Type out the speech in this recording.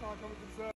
salatalık güzel.